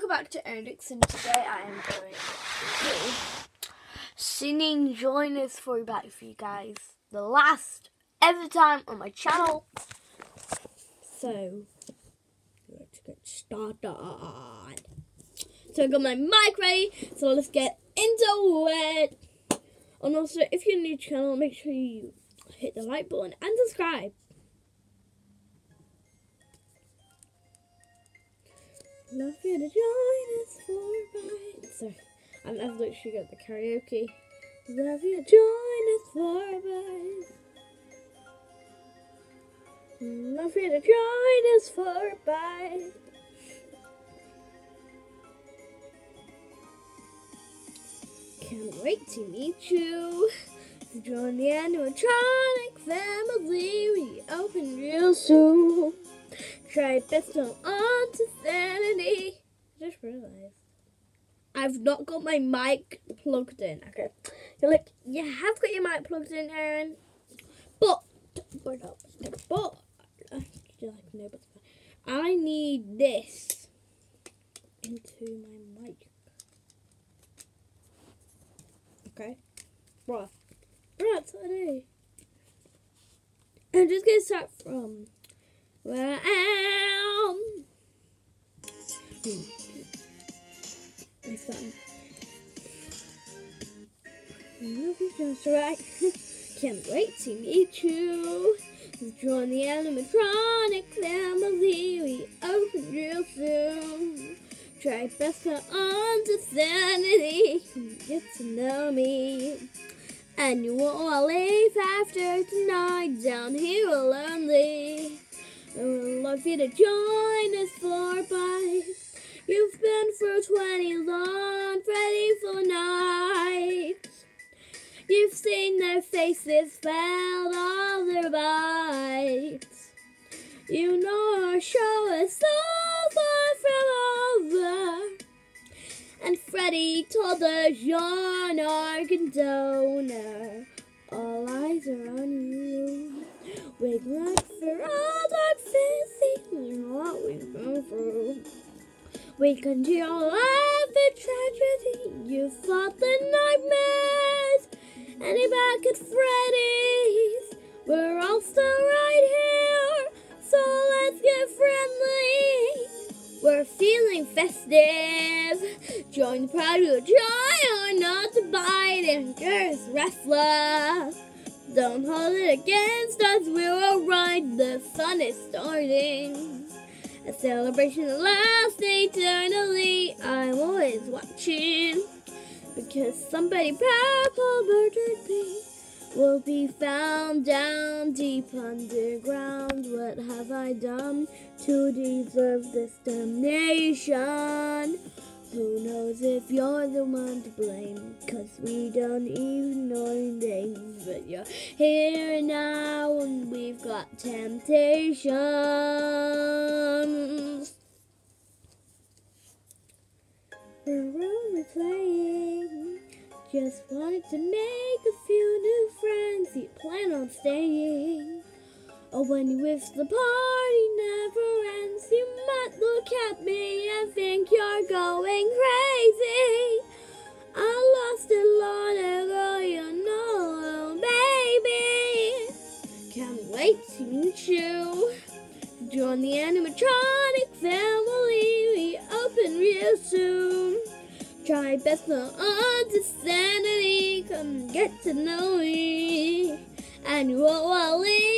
welcome back to Onyx and today I am going to singing Join Us for back for you guys. The last ever time on my channel. So let's get started. So I got my mic ready, so let's get into it. And also if you're new to the channel, make sure you hit the like button and subscribe. Love you to join us for a bite. Sorry, I've literally got the karaoke. Love you to join us for a bite. Love you to join us for a bite. Can't wait to meet you. To join the animatronic family, we open real soon. Try best on to sanity. I just realized I've not got my mic plugged in. Okay, you're like you have got your mic plugged in, Aaron, but but but like no, but I need this into my mic. Okay, bruh, bruh, that's what I do. I'm just gonna start from where I am. Son. Love you just right. Can't wait to meet you. Join the animatronic family. We open real soon. Try best to understand Get to know me. And you won't leave after tonight down here lonely. Love you to join us for a bite. You've been through 20 long, for nights. You've seen their faces, felt all their bites. You know our show is so far from over. And Freddy told us you're our condoner. All eyes are on you. Wake up for all and what we've gone through. We can deal the tragedy. You fought the nightmares. And you back at Freddy's. We're all still right here. So let's get friendly. We're feeling festive. Join the pride with joy or not to bite and just restless. Don't hold it against us, we're alright, the fun is starting. A celebration that lasts eternally, I'm always watching. Because somebody powerful murdered me will be found down deep underground. What have I done to deserve this damnation? Who knows if you're the one to blame? Cause we don't even know your names. But you're here now and we've got temptations. We're only playing. Just wanted to make a few new friends. You plan on staying. Oh, when you wish the party never ends, you might look at me and think you're going crazy. I lost it long ago, you know, baby. Can't wait to meet you. Join the animatronic family. We open real soon. Try best understand it. Come get to know me. And you won't leave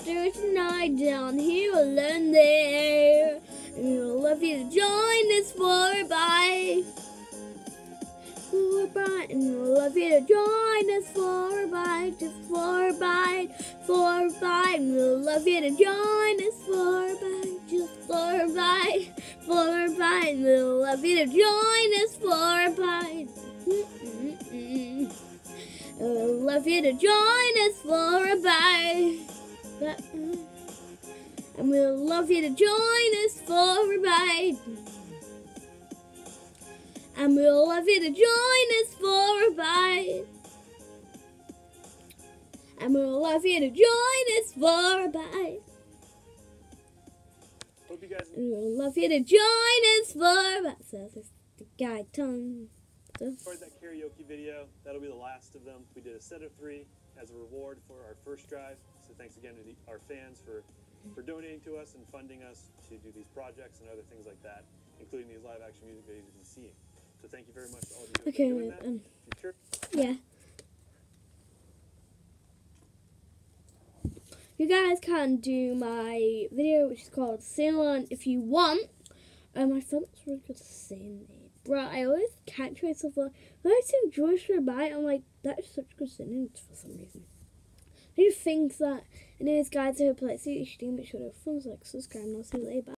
after tonight down here alone there. And we'll love you to join us for a bite. For a bite. And we'll love you to join us for a bite. Just for a bite. For a bite. And we'll love you to join us for a bite. Just for a bite. For a bite. And we'll love you to join us for a bite. Mm. I'd love you to join us for a bite. And we'll love you to join us for a bite. And we'll love you to join us for a bite. And we'll love you to join us for a bite. Hope you guys And we'll love you to join us for that service. The guy tongue. enjoyed that karaoke video. That'll be the last of them. We did a set of three as a reward for our first drive. So thanks again to the, our fans for, for donating to us and funding us to do these projects and other things like that, including these live action music videos you've been seeing. So thank you very much to all of you Okay, for doing wait, that. um, yeah. You guys can do my video, which is called Along if you want. Um, I thought it was really good to sing it, but I always catch myself like when I sing George Goodbye, I'm like, that is such good singing for some reason. Do think that. Anyways, guys, I hope you like this video. Make sure to thumbs like, subscribe, and I'll see you later. Bye.